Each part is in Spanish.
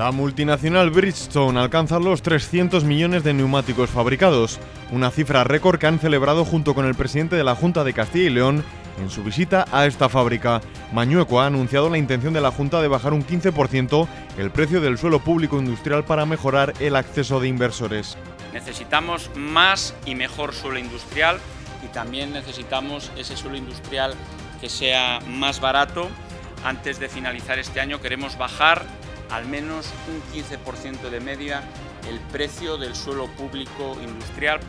La multinacional Bridgestone alcanza los 300 millones de neumáticos fabricados, una cifra récord que han celebrado junto con el presidente de la Junta de Castilla y León en su visita a esta fábrica. Mañueco ha anunciado la intención de la Junta de bajar un 15% el precio del suelo público industrial para mejorar el acceso de inversores. Necesitamos más y mejor suelo industrial y también necesitamos ese suelo industrial que sea más barato. Antes de finalizar este año queremos bajar al menos un 15% de media el precio del suelo público industrial.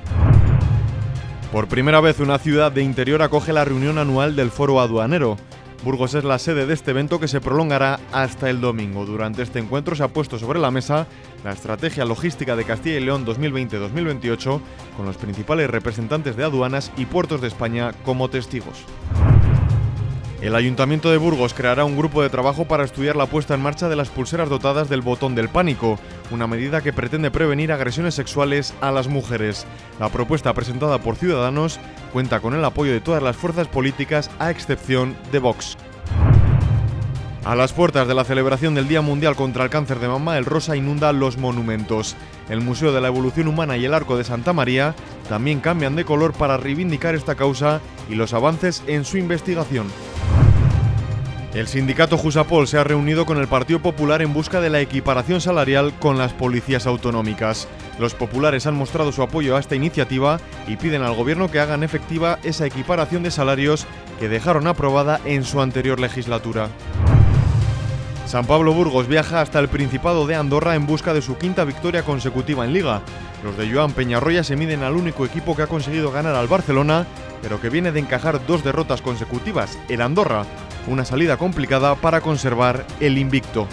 Por primera vez una ciudad de interior acoge la reunión anual del Foro Aduanero. Burgos es la sede de este evento que se prolongará hasta el domingo. Durante este encuentro se ha puesto sobre la mesa la estrategia logística de Castilla y León 2020-2028 con los principales representantes de aduanas y puertos de España como testigos. El Ayuntamiento de Burgos creará un grupo de trabajo para estudiar la puesta en marcha de las pulseras dotadas del botón del pánico, una medida que pretende prevenir agresiones sexuales a las mujeres. La propuesta presentada por Ciudadanos cuenta con el apoyo de todas las fuerzas políticas a excepción de Vox. A las puertas de la celebración del Día Mundial contra el Cáncer de Mama, el rosa inunda los monumentos. El Museo de la Evolución Humana y el Arco de Santa María también cambian de color para reivindicar esta causa y los avances en su investigación. El sindicato Jusapol se ha reunido con el Partido Popular en busca de la equiparación salarial con las policías autonómicas. Los populares han mostrado su apoyo a esta iniciativa y piden al gobierno que hagan efectiva esa equiparación de salarios que dejaron aprobada en su anterior legislatura. San Pablo Burgos viaja hasta el Principado de Andorra en busca de su quinta victoria consecutiva en Liga. Los de Joan Peñarroya se miden al único equipo que ha conseguido ganar al Barcelona, pero que viene de encajar dos derrotas consecutivas, el Andorra, una salida complicada para conservar el invicto.